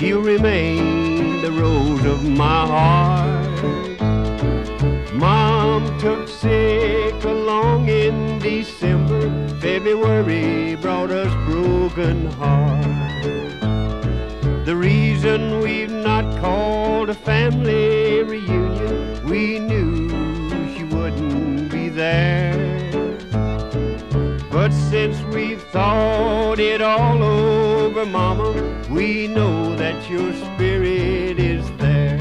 remain the rose of my heart. Mom took sick along in December. February brought us broken heart. The reason we've not called a family reunion, we knew she wouldn't be there. But since we've thought it all over, Mama, we know that your spirit is there.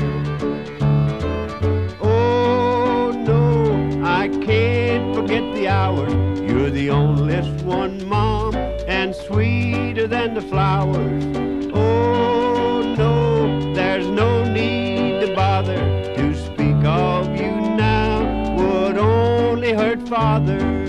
Oh no, I can't forget the hours. You're the only one, Mom, and sweeter than the flowers. Oh no, there's no need to bother to speak of you now. Would only hurt Father.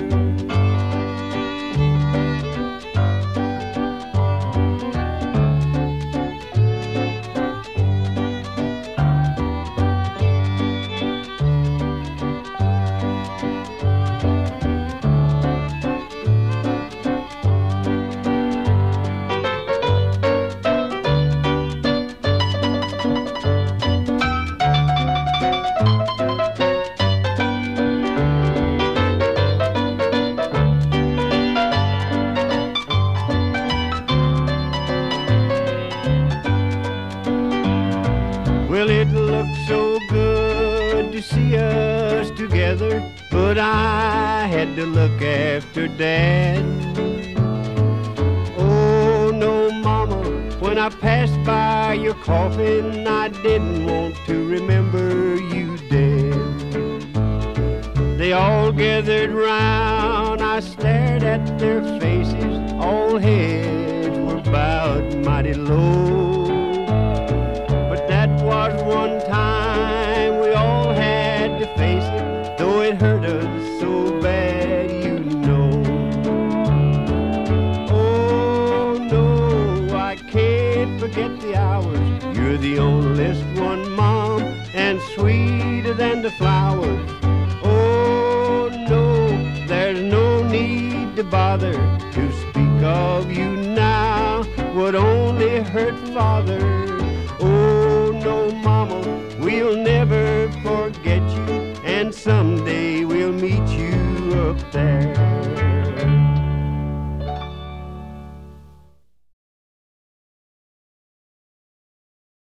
So good to see us together, but I had to look after Dad. Oh, no, Mama, when I passed by your coffin, I didn't want to remember you dead. They all gathered round, I stared at their faces, all heads time we all had to face it, though it hurt us so bad, you know. Oh no, I can't forget the hours. You're the only one, Mom, and sweeter than the flowers. Oh no, there's no need to bother to speak of you now. Would only hurt Father. Oh. We'll never forget you, and someday.